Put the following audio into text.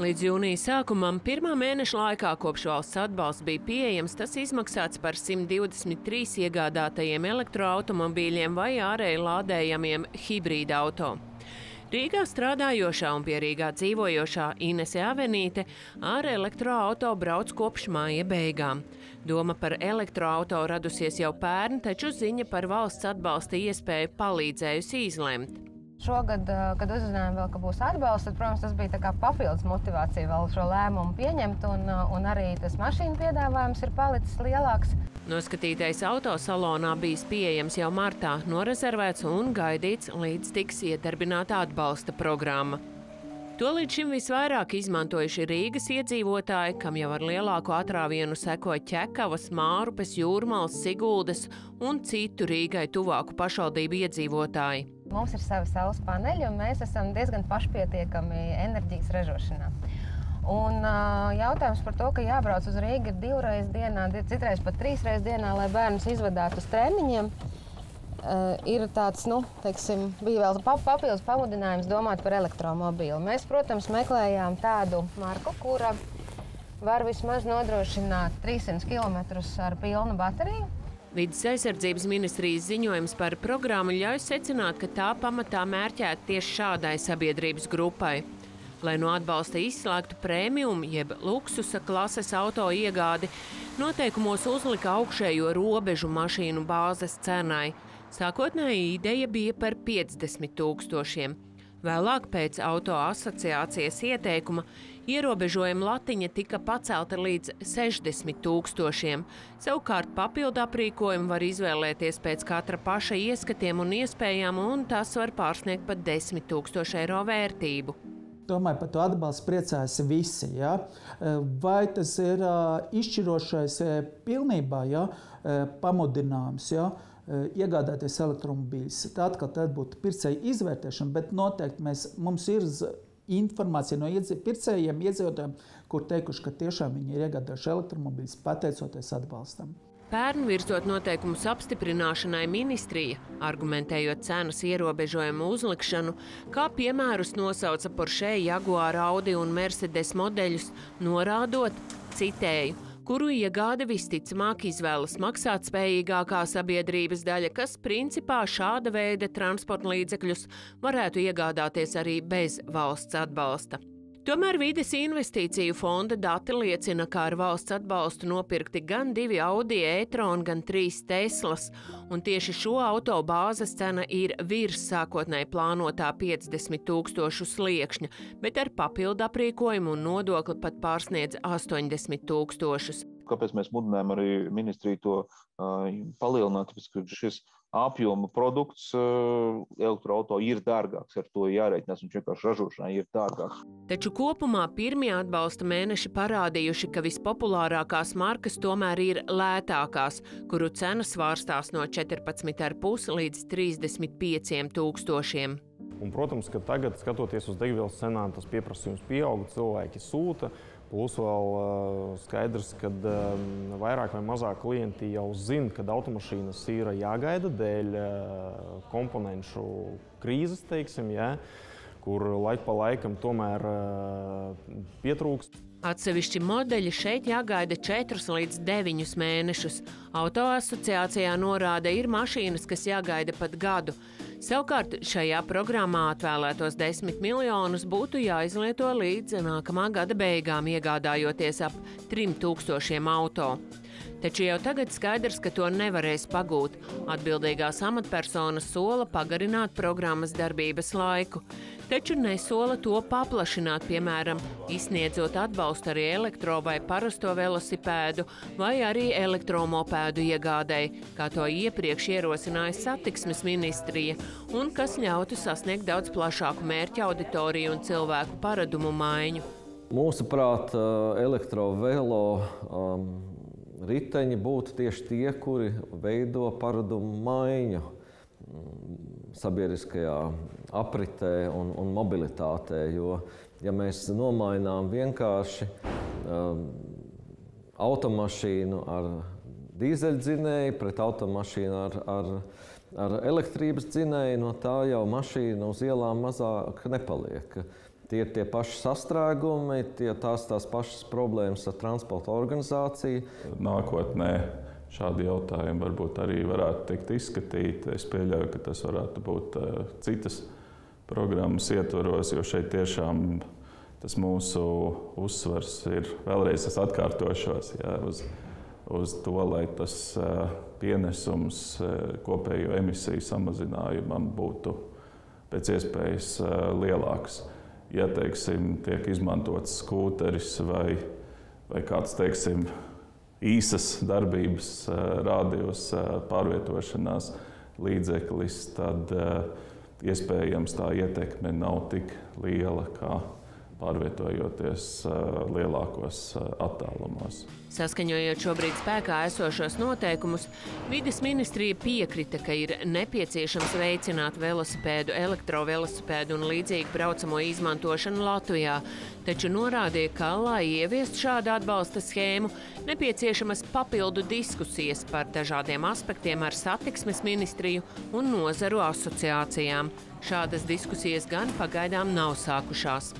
Līdz jūnija sākumam, pirmā mēneša laikā, kopš valsts atbalsts bija pieejams, tas izmaksāts par 123 iegādātajiem elektroautomobīļiem vai ārēji lādējamiem hibrīda auto. Rīgā strādājošā un pie Rīgā dzīvojošā Inese Avenīte ar elektroautorātu brauc kopš māja beigām. Doma par elektroautorātu radusies jau pērn, taču ziņa par valsts atbalsta iespēju palīdzējusi izlemt. Šogad, kad uzzinājām, vēl, ka būs atbalsts, tad, protams, tas bija papildus motivācija vēl šo lēmumu pieņemt, un, un arī tas mašīnu piedāvājums ir palicis lielāks. Noskatītais autosalonā bijis pieejams jau martā, norezervēts un gaidīts, līdz tiks iedarbināta atbalsta programma. To līdz šim visvairāk izmantojuši Rīgas iedzīvotāji, kam jau ar lielāko atrāvienu seko ķekavas, mārupes, jūrmālas, siguldas un citu Rīgai tuvāku pašvaldību iedzīvotāji. Mums ir savi saules paneļi, un mēs esam diezgan pašpietiekami enerģijas ražošanā. Un, uh, jautājums par to, ka jābrauc uz Rīgā divreiz dienā, citreiz pat trīsreiz dienā, lai bērnus izvadātu uz treniņiem, ir tāds, nu, teiksim, bija vēl papildus pamudinājums domāt par elektromobīlu. Mēs, protams, meklējām tādu marku, kura var vismaz nodrošināt 300 km ar pilnu bateriju. Vides aizsardzības ministrijas ziņojums par programmu ļauj secināt, ka tā pamatā mērķēta tieši šādai sabiedrības grupai. Lai no atbalsta izslēgtu prēmiju, jeb luksusa klases auto iegādi, noteikumos uzlika augšējo robežu mašīnu bāzes cenai. Sākotnēji ideja bija par 50 tūkstošiem. Vēlāk, pēc auto asociācijas ieteikuma, ierobežojuma latiņa tika pacelta līdz 60 tūkstošiem. Savukārt papildu aprīkojumu var izvēlēties pēc katra paša ieskatiem un iespējām, un tas var pārsniegt pat 10 tūkstošu eiro vērtību. Domāju, par to atbalstu priecājas visi. Ja? Vai tas ir izšķirošais pilnībā ja? pamudinājums? Ja? Iegādāties elektromobīļus. Tā atkal tad būtu pircēja izvērtēšana, bet noteikti mēs, mums ir informācija no iedzi, pircējiem, iedzīvotājiem, kur teikuši, ka tiešām viņi ir iegādājuši elektromobīļus pateicoties atbalstam. Pērn virzot noteikumus apstiprināšanai ministrija, argumentējot cenas ierobežojumu uzlikšanu, kā piemērus nosauca Porsche, Jaguar, Audi un Mercedes modeļus, norādot, citēju, kuru iegāde visticamāk izvēlas maksāt spējīgākā sabiedrības daļa, kas principā šāda veida transporta līdzekļus varētu iegādāties arī bez valsts atbalsta. Tomēr vides investīciju fonda dati liecina, ka ar valsts atbalstu nopirkti gan divi Audi e-troni, gan trīs Teslas, un tieši šo auto bāzes cena ir virs sākotnēji plānotā 50 tūkstošu sliekšņa, bet ar papildu aprīkojumu un nodokli pat pārsniedz 80 tūkstošus. Kāpēc mēs mudinājām arī ministriju to uh, palielināt? Tāpēc, ka šis apjoma produkts eh, elektroautorāta ir dārgāks. Ar to jārēķinās, un vienkārši ražošanai ir dārgāks. Taču kopumā pirmie atbalsta mēneši parādījuši, ka vispopulārākās markas tomēr ir lētākās, kuru cenas svārstās no 14,5 līdz 35 tūkstošiem. Un, protams, ka tagad, skatoties uz degvielas cenām, tas pieprasījums pieauga, cilvēki sūta. Plus vēl skaidrs, ka vairāk vai mazāk klienti jau zina, ka automašīnas ir jāgaida dēļ komponentu krīzes, teiksim, ja, kur laik pa laikam tomēr pietrūkst. Atsevišķi modeļi šeit jāgaida 4 līdz 9 mēnešus. Auto asociācijā norāda, ir mašīnas, kas jāgaida pat gadu. Savukārt šajā programmā atvēlētos 10 miljonus būtu jāizlieto līdz nākamā gada beigām, iegādājoties ap 3000 auto. Taču jau tagad skaidrs, ka to nevarēs pagūt. Atbildīgās amatpersonas sola pagarināt programmas darbības laiku taču nesola to paplašināt, piemēram, izsniedzot atbalstu arī elektro vai parasto velosipēdu vai arī elektromopēdu iegādēji, kā to iepriekš ierosināja satiksmes ministrija, un kas ļautu sasniegt daudz plašāku mērķa auditoriju un cilvēku paradumu maiņu. Mūsuprāt, elektrovelo um, riteņi būtu tieši tie, kuri veido paradumu maiņu sabiedriskajā apritē un, un mobilitātē. Jo, ja mēs nomainām vienkārši um, automašīnu ar dīzeļdzinēju pret automašīnu ar, ar, ar elektrības dzinēju, no tā jau mašīna uz ielām mazāk nepaliek. Tie ir tie paši sastrēgumi, tie tās tās pašas problēmas ar transporta organizāciju. Nākotnē šādi jautājumi varbūt arī varētu tikt izskatīti. Es pieļauju, ka tas varētu būt uh, citas programmas ietvaros, jo šeit tiešām tas mūsu uzsvers ir vēlreiz es atkārtošos jā, uz, uz to, lai tas uh, pienesums uh, kopējo emisiju samazinājumam būtu pēc iespējas lielāks. Ja teiksim, tiek izmantots skūteris vai, vai kāds teiksim, īsas darbības rādījus pārvietošanās līdzeklis, tad iespējams tā ietekme nav tik liela kā pārvietojoties lielākos attālumos. Saskaņojot šobrīd spēkā esošos noteikumus, vides ministrija piekrita, ka ir nepieciešams veicināt velosipēdu, elektrovelosipēdu un līdzīgu braucamo izmantošanu Latvijā, taču norādīja, ka, lai ieviestu šādu atbalsta schēmu, nepieciešamas papildu diskusijas par dažādiem aspektiem ar satiksmes ministriju un nozaru asociācijām. Šādas diskusijas gan pagaidām nav sākušās.